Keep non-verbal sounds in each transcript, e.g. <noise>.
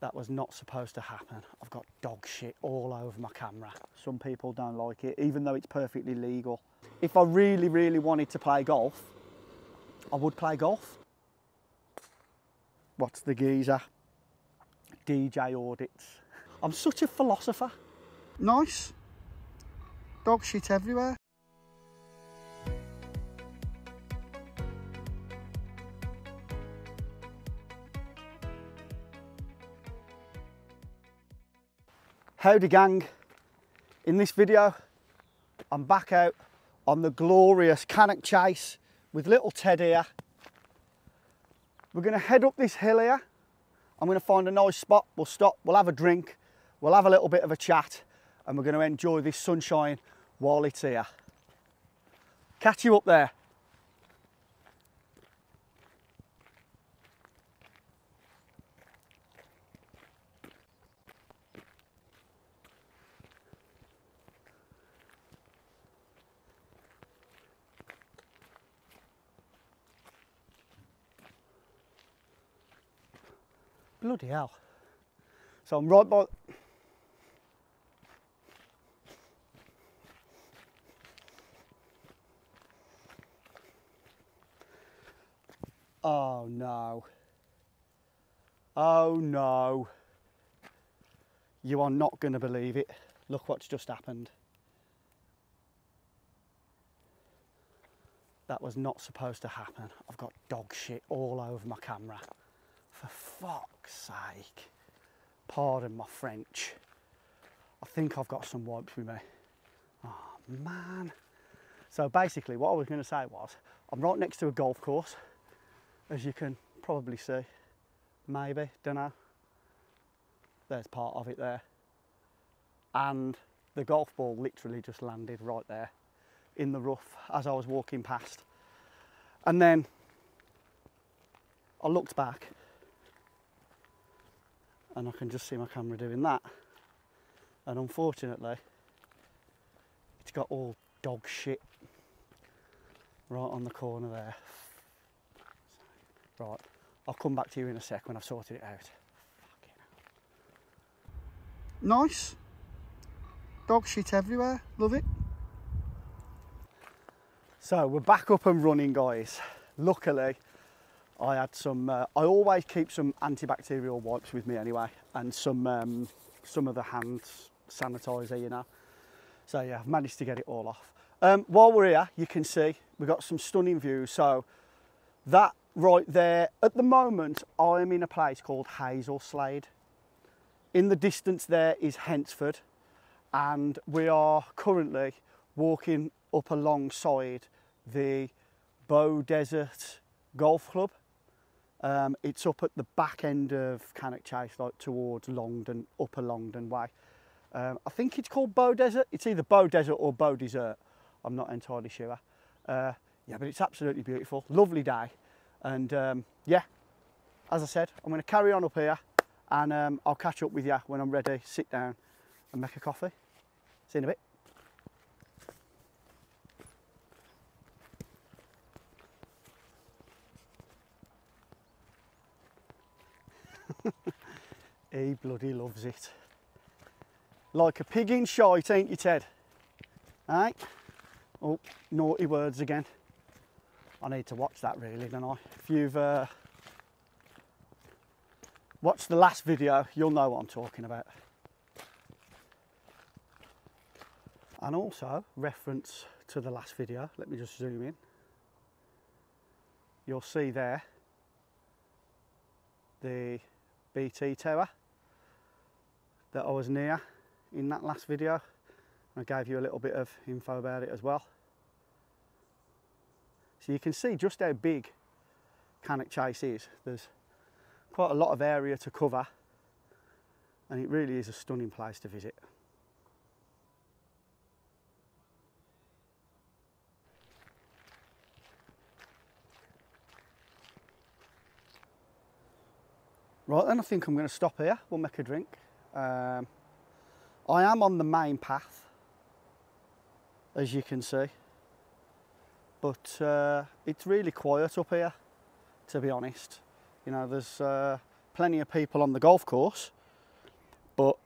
That was not supposed to happen. I've got dog shit all over my camera. Some people don't like it, even though it's perfectly legal. If I really, really wanted to play golf, I would play golf. What's the geezer? DJ audits. I'm such a philosopher. Nice. Dog shit everywhere. Howdy gang. In this video, I'm back out on the glorious Cannock Chase with little Ted here. We're gonna head up this hill here. I'm gonna find a nice spot. We'll stop, we'll have a drink, we'll have a little bit of a chat, and we're gonna enjoy this sunshine while it's here. Catch you up there. Bloody hell. So I'm right by. Oh no. Oh no. You are not going to believe it. Look what's just happened. That was not supposed to happen. I've got dog shit all over my camera. For fuck's sake. Pardon my French. I think I've got some wipes with me. Oh man. So basically what I was going to say was, I'm right next to a golf course, as you can probably see. Maybe, don't know. There's part of it there. And the golf ball literally just landed right there in the rough as I was walking past. And then I looked back and I can just see my camera doing that. And unfortunately, it's got all dog shit right on the corner there. Right, I'll come back to you in a sec when I've sorted it out. Nice. Dog shit everywhere, love it. So we're back up and running guys. Luckily, I had some, uh, I always keep some antibacterial wipes with me anyway, and some, um, some of the hand sanitizer, you know. So yeah, I've managed to get it all off. Um, while we're here, you can see we've got some stunning views. So that right there, at the moment, I'm in a place called Hazelslade. In the distance there is Hednesford, and we are currently walking up alongside the Beau Desert Golf Club. Um, it's up at the back end of Cannock Chase, like towards Longdon, Upper Longdon Way. Um, I think it's called Beau Desert. It's either Bow Desert or Bow Desert. I'm not entirely sure. Uh, yeah, but it's absolutely beautiful. Lovely day. And um, yeah, as I said, I'm going to carry on up here and um, I'll catch up with you when I'm ready, sit down and make a coffee. See you in a bit. He bloody loves it. Like a pig in shite, ain't you, Ted? Right? Oh, naughty words again. I need to watch that really, don't I? If you've uh, watched the last video, you'll know what I'm talking about. And also, reference to the last video, let me just zoom in. You'll see there the BT tower that I was near in that last video. I gave you a little bit of info about it as well. So you can see just how big Cannock Chase is. There's quite a lot of area to cover and it really is a stunning place to visit. Right then, I think I'm going to stop here. We'll make a drink. Um, I am on the main path, as you can see, but uh, it's really quiet up here, to be honest. You know, there's uh, plenty of people on the golf course, but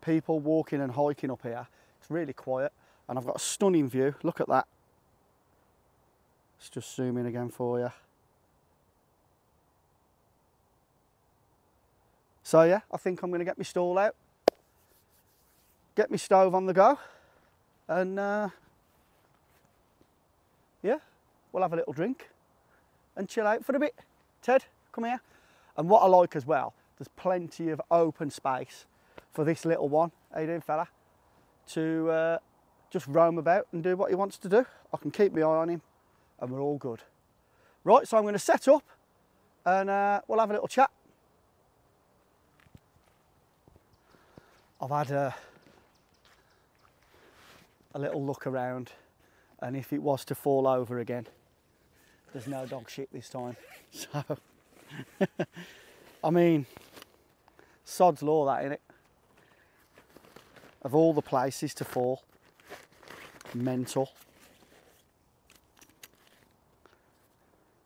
people walking and hiking up here, it's really quiet. And I've got a stunning view. Look at that. Let's just zoom in again for you. So yeah, I think I'm going to get my stall out, get my stove on the go, and uh, yeah, we'll have a little drink and chill out for a bit. Ted, come here. And what I like as well, there's plenty of open space for this little one, how you doing fella, to uh, just roam about and do what he wants to do. I can keep my eye on him and we're all good. Right, so I'm going to set up and uh, we'll have a little chat. I've had a, a little look around and if it was to fall over again, there's no dog shit this time. <laughs> So, I mean, sod's law that, innit? Of all the places to fall, mental.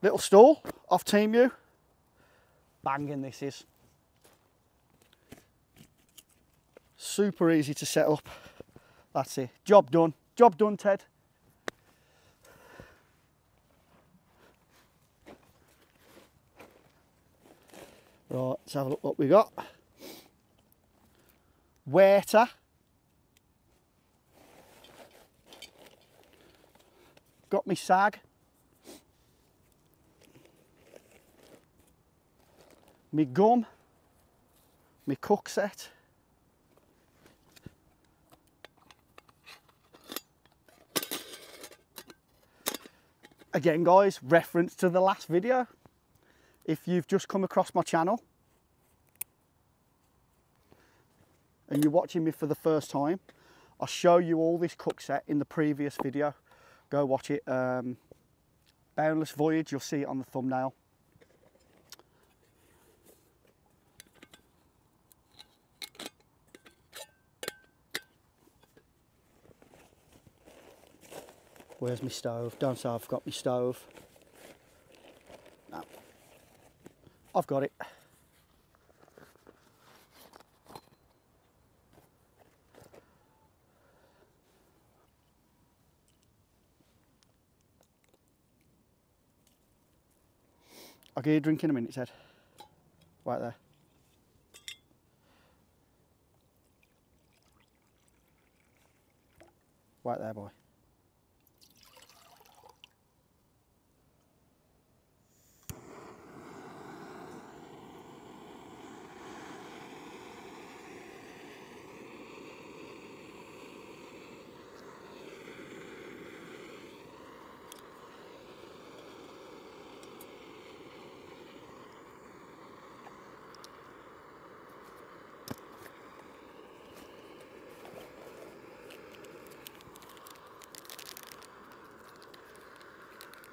Little stall off Temu. Banging this is. Super easy to set up. That's it. Job done. Job done, Ted. Right, let's have a look what we got. Waiter. Got me sag. Me gum. Me cook set. Again guys, reference to the last video if you've just come across my channel and you're watching me for the first time, I'll show you all this cook set in the previous video. Go watch it. Um, Boundless Voyage, you'll see it on the thumbnail. Where's my stove? Don't say I've got my stove. I've got it. I'll get you a drink in a minute, Ted. Right there. Right there, boy.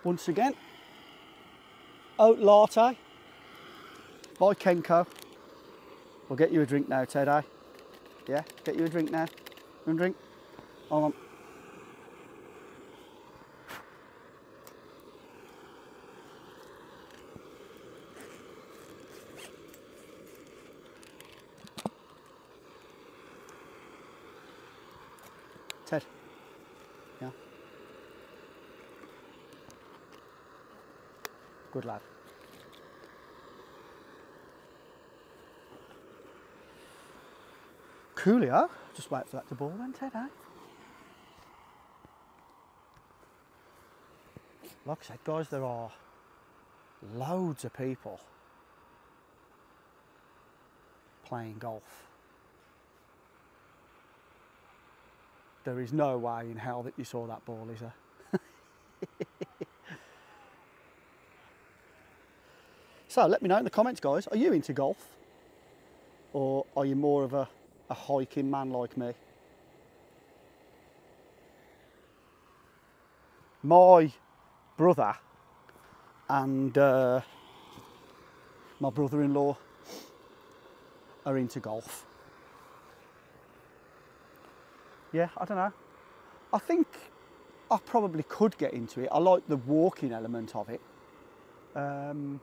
Once again. Oat latte by Kenko. We'll get you a drink now, Ted, eh? Yeah, get you a drink now. One drink? Hold on. Ted. Yeah. Good lad. Coolio. Just wait for that to ball then, Ted, eh? Like I said, guys, there are loads of people playing golf. There is no way in hell that you saw that ball, is there? <laughs> So let me know in the comments, guys. Are you into golf? Or are you more of a, a hiking man like me? My brother and uh, my brother-in-law are into golf. Yeah, I don't know. I think I probably could get into it. I like the walking element of it. Um,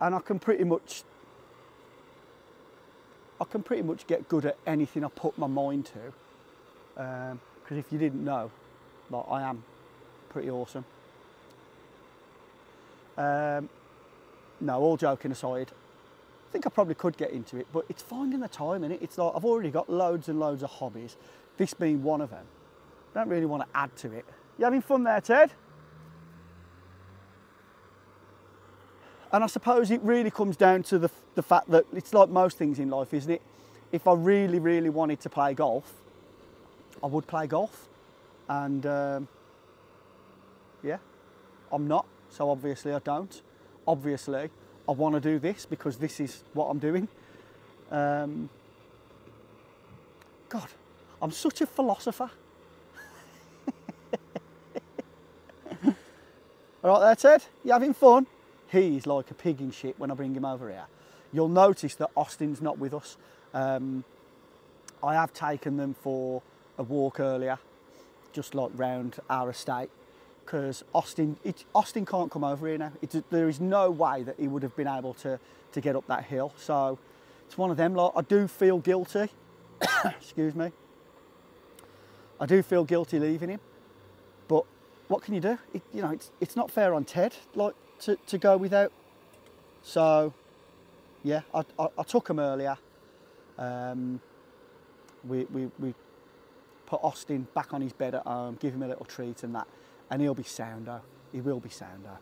and I can pretty much I can pretty much get good at anything I put my mind to. Because um, if you didn't know, like I am pretty awesome. Um, no, all joking aside, I think I probably could get into it, but it's finding the time in it. It's like I've already got loads and loads of hobbies, this being one of them. I don't really want to add to it. You having fun there, Ted? And I suppose it really comes down to the, the fact that it's like most things in life, isn't it? If I really, really wanted to play golf, I would play golf. And um, yeah, I'm not, so obviously I don't. Obviously, I want to do this because this is what I'm doing. Um, God, I'm such a philosopher. <laughs> All right there, Ted? You having fun? He's like a pig in shit when I bring him over here. You'll notice that Austin's not with us. Um, I have taken them for a walk earlier, just like round our estate, because Austin, it, Austin can't come over here now. It, there is no way that he would have been able to, to get up that hill. So it's one of them, like, I do feel guilty, <coughs> excuse me. I do feel guilty leaving him, but what can you do? It, you know, it's, it's not fair on Ted. Like, to, to go without. So, yeah, I, I, I took them earlier. Um, we, we, we put Austin back on his bed at home, give him a little treat and that, and he'll be sounder. He will be sounder.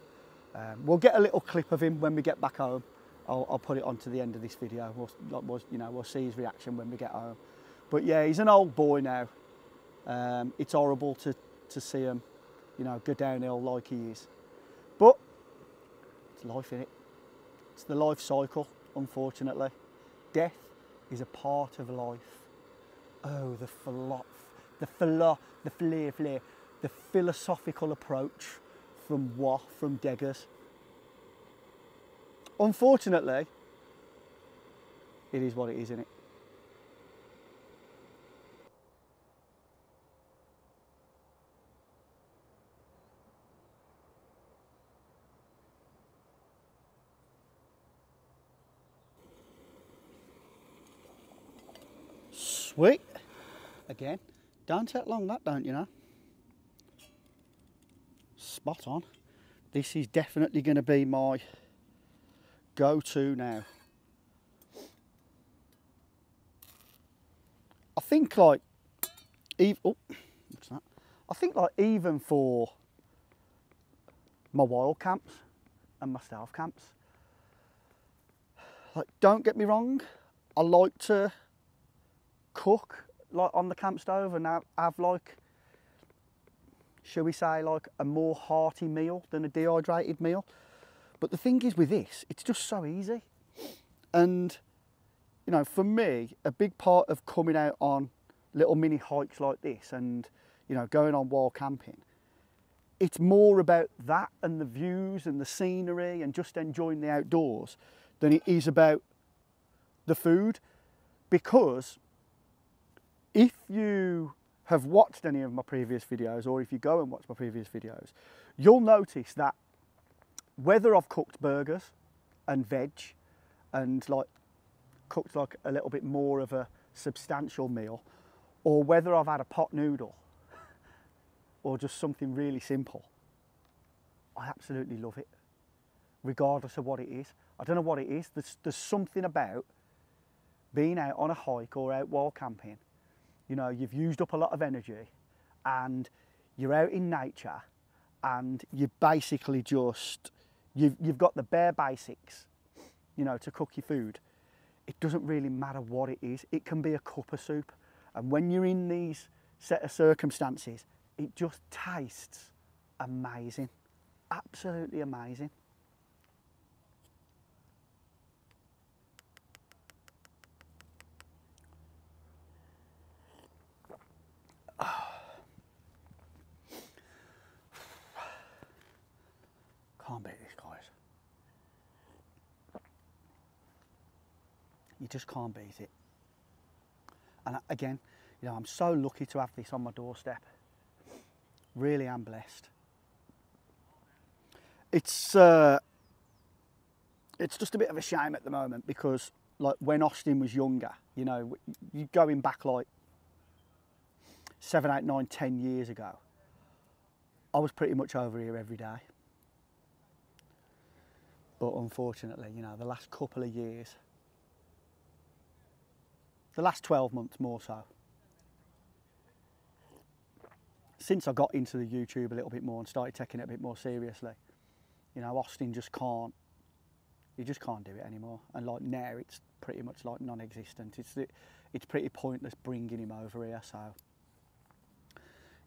Um, we'll get a little clip of him when we get back home. I'll, I'll put it onto the end of this video. We'll, we'll, you know, we'll see his reaction when we get home. But yeah, he's an old boy now. Um, it's horrible to, to see him, you know, go downhill like he is. It's life in it. It's the life cycle, unfortunately. Death is a part of life. Oh, the philo- the philo- the flair, flair, the philosophical approach from what from Deggers. Unfortunately, it is what it is, isn't it? Sweet. Again, don't take long that, don't you know? Spot on. This is definitely going to be my go-to now. I think like, even, oh, what's that? I think like even for my wild camps and my stealth camps, like don't get me wrong, I like to cook like on the camp stove and have, have like shall we say like a more hearty meal than a dehydrated meal. But the thing is with this it's just so easy. And you know for me a big part of coming out on little mini hikes like this and you know going on wild camping it's more about that and the views and the scenery and just enjoying the outdoors than it is about the food. Because if you have watched any of my previous videos or if you go and watch my previous videos, you'll notice that whether I've cooked burgers and veg and like cooked like a little bit more of a substantial meal or whether I've had a pot noodle <laughs> or just something really simple, I absolutely love it, regardless of what it is. I don't know what it is. There's, there's something about being out on a hike or out wild camping you know, you've used up a lot of energy and you're out in nature and you basically just, you've, you've got the bare basics, you know, to cook your food. It doesn't really matter what it is. It can be a cup of soup. And when you're in these set of circumstances, it just tastes amazing. Absolutely amazing. Can't beat this, guys. You just can't beat it. And again, you know, I'm so lucky to have this on my doorstep. Really am blessed. It's uh, it's just a bit of a shame at the moment because like when Austin was younger, you know, you going back like seven, eight, nine, ten years ago, I was pretty much over here every day. But unfortunately, you know, the last couple of years, the last 12 months more so, since I got into the YouTube a little bit more and started taking it a bit more seriously, you know, Austin just can't, you just can't do it anymore. And like now, it's pretty much like non-existent. It's it's pretty pointless bringing him over here. So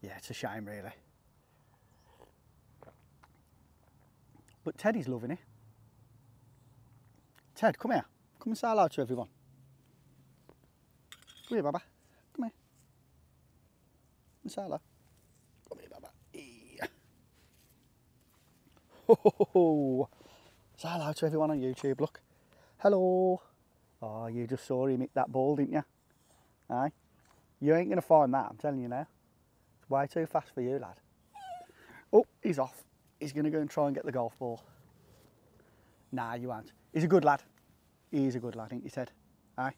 yeah, it's a shame really. But Teddy's loving it. Ted, come here. Come and say hello to everyone. Come here, Baba. Come here. Hello. Come here, Baba. Yeah. Ho, ho, ho. Say hello to everyone on YouTube, look. Hello. Oh, you just saw him hit that ball, didn't you? Aye? You ain't going to find that, I'm telling you now. It's way too fast for you, lad. Oh, he's off. He's going to go and try and get the golf ball. Nah, you won't. He's a good lad. He's a good lad, ain't he, Ted? Aye?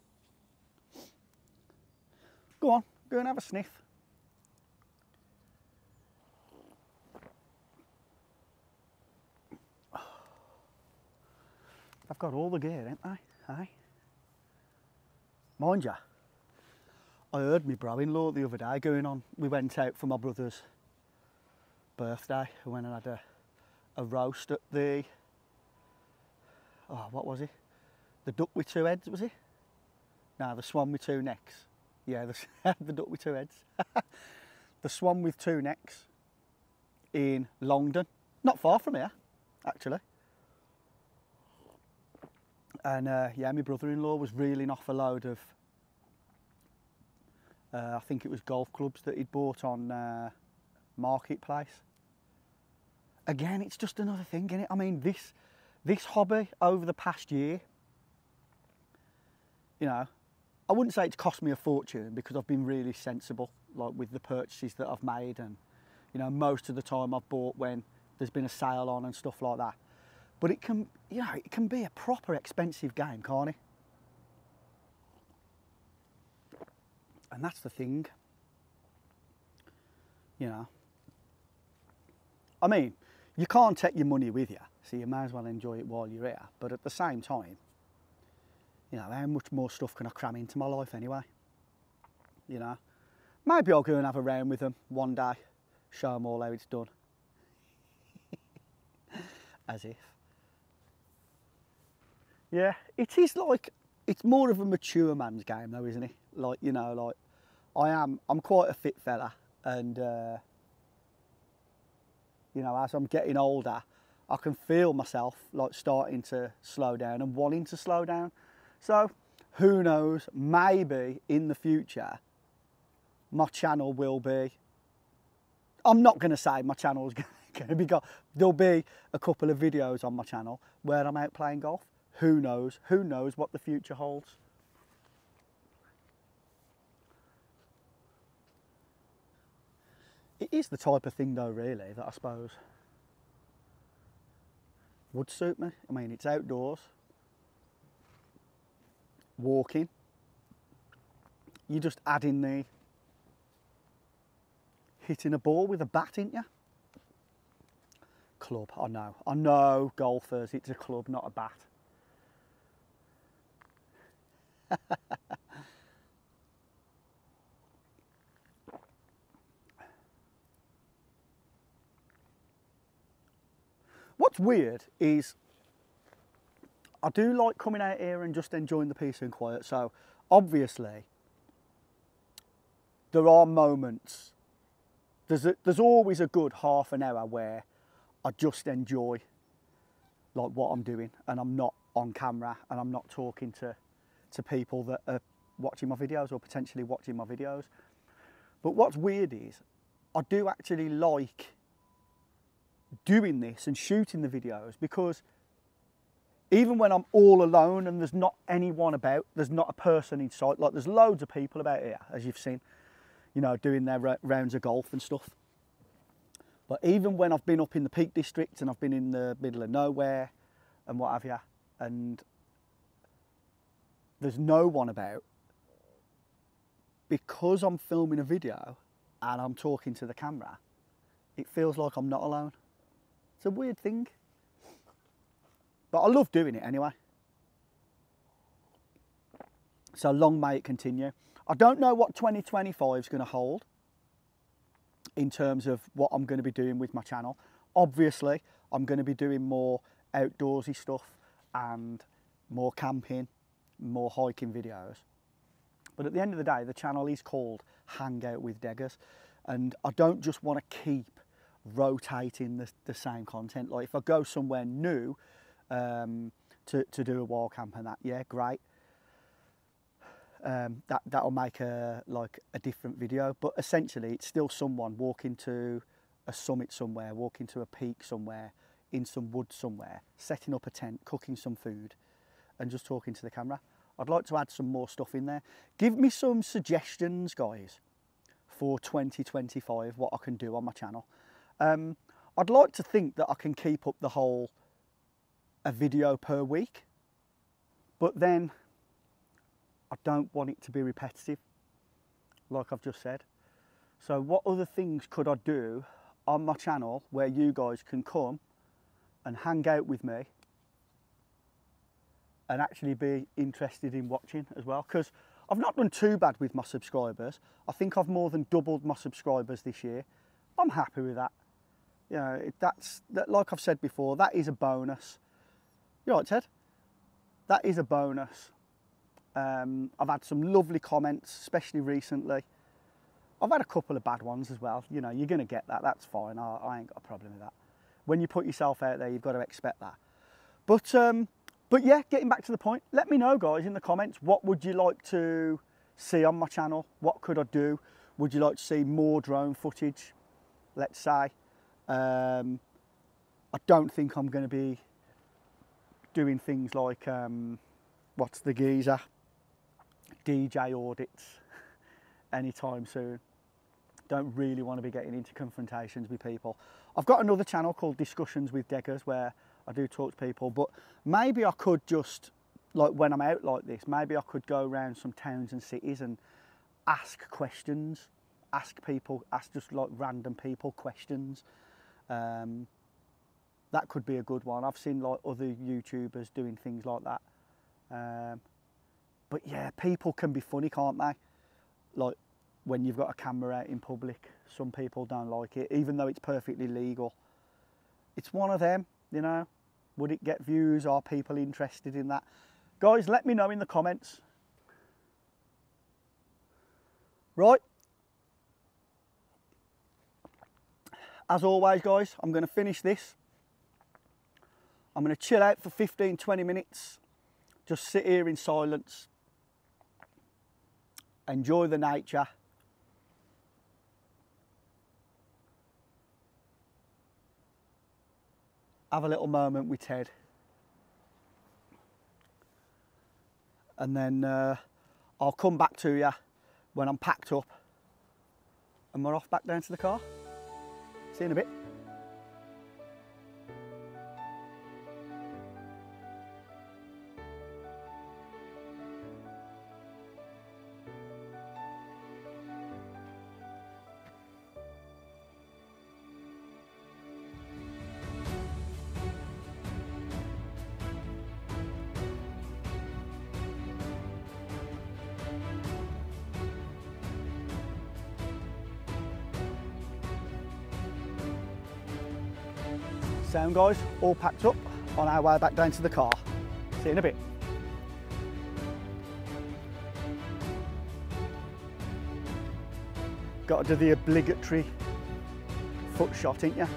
Go on, go and have a sniff. I've got all the gear, ain't I? Aye? Mind ya, I heard my bro-in-law the other day going on. We went out for my brother's birthday. We went and had a, a roast at the, oh, what was it? The duck with two heads, was it? No, the swan with two necks. Yeah, the, <laughs> the duck with two heads. <laughs> the swan with two necks in Longdon. Not far from here, actually. And uh, yeah, my brother-in-law was reeling off a load of, uh, I think it was golf clubs that he'd bought on uh, Marketplace. Again, it's just another thing, is it? I mean, this, this hobby over the past year, you know, I wouldn't say it's cost me a fortune because I've been really sensible, like with the purchases that I've made, and you know, most of the time I've bought when there's been a sale on and stuff like that. But it can, you know, it can be a proper expensive game, can't it? And that's the thing. You know. I mean, you can't take your money with you, so you may as well enjoy it while you're here. But at the same time, you know, how much more stuff can I cram into my life anyway? You know, maybe I'll go and have a round with them one day, show them all how it's done. <laughs> As if. Yeah, it is like it's more of a mature man's game though, isn't it? Like you know, like I am. I'm quite a fit fella, and uh, you know, as I'm getting older, I can feel myself like starting to slow down and wanting to slow down. So, who knows? Maybe in the future, my channel will be. I'm not going to say my channel is <laughs> going to be. Got there'll be a couple of videos on my channel where I'm out playing golf who knows? Who knows what the future holds? It is the type of thing though really that I suppose would suit me. I mean it's outdoors, walking, you just add in the hitting a ball with a bat, ain't you? Club, oh, I know. I oh, know golfers, it's a club, not a bat. <laughs> What's weird is I do like coming out here and just enjoying the peace and quiet. So obviously there are moments, there's, a, there's always a good half an hour where I just enjoy like what I'm doing and I'm not on camera and I'm not talking to to people that are watching my videos or potentially watching my videos. But what's weird is I do actually like doing this and shooting the videos because even when I'm all alone and there's not anyone about, there's not a person in sight, like there's loads of people about here, as you've seen, you know, doing their rounds of golf and stuff. But even when I've been up in the Peak District and I've been in the middle of nowhere and what have you, and there's no one about, because I'm filming a video and I'm talking to the camera, it feels like I'm not alone. It's a weird thing. But I love doing it anyway. So long may it continue. I don't know what 2025 is going to hold in terms of what I'm going to be doing with my channel. Obviously, I'm going to be doing more outdoorsy stuff and more camping, more hiking videos. But at the end of the day, the channel is called Hangout with Deggers. And I don't just want to keep rotating the, the same content. Like if I go somewhere new um, to, to do a wild camp and that, yeah, great. Um, that that'll make a like a different video, but essentially it's still someone walking to a summit somewhere, walking to a peak somewhere, in some woods somewhere, setting up a tent, cooking some food, and just talking to the camera. I'd like to add some more stuff in there. Give me some suggestions, guys, for 2025, what I can do on my channel. Um, I'd like to think that I can keep up the whole a video per week, but then I don't want it to be repetitive, like I've just said. So what other things could I do on my channel where you guys can come and hang out with me and actually be interested in watching as well because I've not done too bad with my subscribers. I think I've more than doubled my subscribers this year. I'm happy with that. You know, that's that, like I've said before, that is a bonus. You right, Ted? That is a bonus. Um, I've had some lovely comments, especially recently. I've had a couple of bad ones as well. You know, you're going to get that. That's fine. I, I, ain't got a problem with that. When you put yourself out there, you've got to expect that. But um, but yeah, getting back to the point, let me know, guys, in the comments, what would you like to see on my channel? What could I do? Would you like to see more drone footage, let's say? Um, I don't think I'm going to be doing things like, um, what's the geezer? DJ audits <laughs> anytime soon. Don't really want to be getting into confrontations with people. I've got another channel called Discussions with Deggers where I do talk to people, but maybe I could just, like when I'm out like this, maybe I could go around some towns and cities and ask questions, ask people, ask just like random people questions. Um, that could be a good one. I've seen like other YouTubers doing things like that. Um, but yeah, people can be funny, can't they? Like when you've got a camera out in public, some people don't like it, even though it's perfectly legal. It's one of them, you know. Would it get views? Are people interested in that? Guys, let me know in the comments. Right. As always, guys, I'm going to finish this. I'm going to chill out for 15, 20 minutes. Just sit here in silence. Enjoy the nature. have a little moment with Ted. And then uh, I'll come back to you when I'm packed up and we're off back down to the car. See you in a bit. Sound guys, all packed up on our way back down to the car. See you in a bit. Got to do the obligatory foot shot, ain't ya?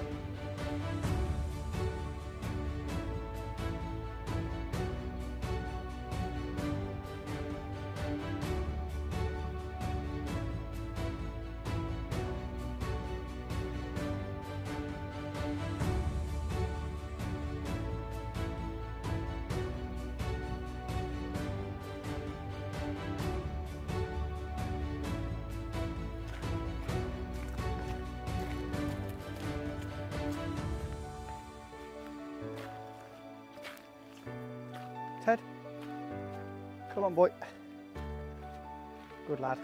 Come on, boy. Good lad.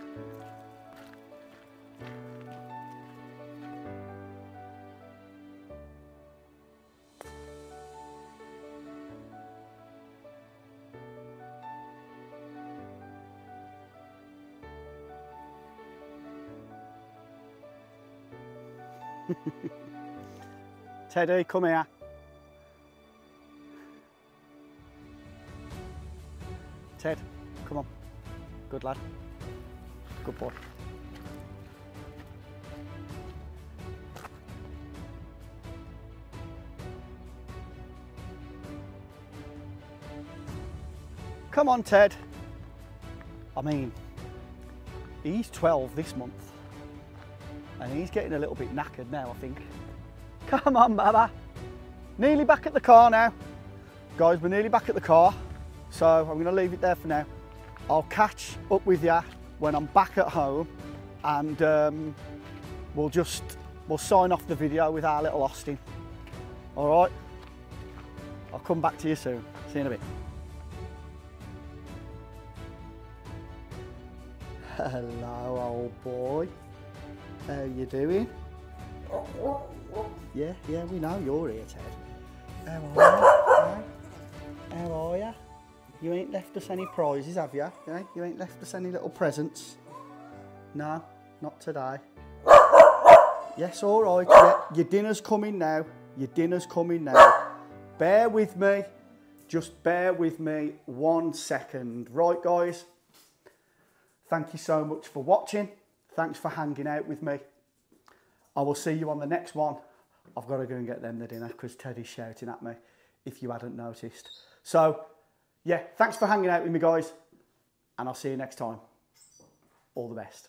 <laughs> Teddy, come here. Ted, come on. Good lad. Good boy. Come on, Ted. I mean, he's 12 this month and he's getting a little bit knackered now, I think. Come on, Baba. Nearly back at the car now. Guys, we're nearly back at the car, so I'm going to leave it there for now. I'll catch up with you when I'm back at home and um, we'll just we'll sign off the video with our little Austin. All right? I'll come back to you soon. See you in a bit. Hello, old boy. How you doing? Yeah, yeah, we know you're here, Ted. How are you? How are you? You ain't left us any prizes, have you? Yeah? You ain't left us any little presents? No, not today. Yes, all right. Yeah, your dinner's coming now. Your dinner's coming now. Bear with me. Just bear with me one second. Right, guys. Thank you so much for watching. Thanks for hanging out with me. I will see you on the next one. I've got to go and get them the dinner because Teddy's shouting at me if you hadn't noticed. So, yeah, thanks for hanging out with me, guys. And I'll see you next time. All the best.